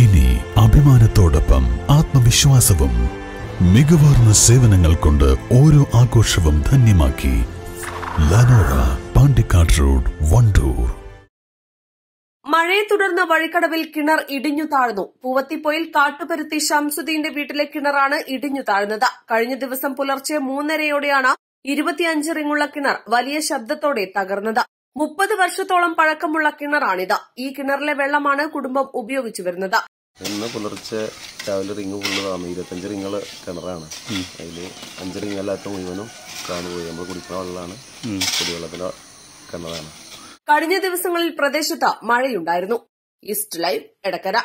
ഇനി അഭിമാനത്തോടൊപ്പം ആത്മവിശ്വാസവും മികവാർന്ന സേവനങ്ങൾ കൊണ്ട് ഓരോ ആഘോഷവും ധന്യമാക്കി ലനോറ പാണ്ടിക്കാട് റോഡ് വണ്ടൂർ. മഴയെ തുടർന്ന് വഴിക്കടവിൽ കിണർ ഇടിഞ്ഞു താഴ്ന്നു. പൂവത്തിപ്പൊയിൽ കാട്ടുപരുത്തി ഷംസുദ്ദീന്റെ വീട്ടിലെ കിണറാണ് ഇടിഞ്ഞു താഴ്ന്നത്. കഴിഞ്ഞ ദിവസം പുലർച്ചെ മൂന്നരയോടെയാണ് ഇരുപത്തിയഞ്ച് റിങ്ങുള്ള കിണർ വലിയ ശബ്ദത്തോടെ തകർന്നത്. മുപ്പത് വർഷത്തോളം പഴക്കമുള്ള കിണറാണിത്. ഈ കിണറിലെ വെള്ളമാണ് കുടുംബം ഉപയോഗിച്ചു വരുന്നത്. ഇന്ന് പുലർച്ചെ രാവിലെ റിങ് ഫുള്ള് താന്നു ഇരുപത്തഞ്ച് റിങ്ങൾ കിണറാണ് അതിൽ അഞ്ച് റിങ്ങല്ലാത്ത മുഴുവനും കാണു പോയി. നമ്മൾ കുടിക്കുന്ന വെള്ളമാണ്. കുടിവെള്ളത്തിന്റെ കിണറാണ്. കഴിഞ്ഞ ദിവസങ്ങളിൽ പ്രദേശത്ത് മഴയുണ്ടായിരുന്നു. East live Edakkara.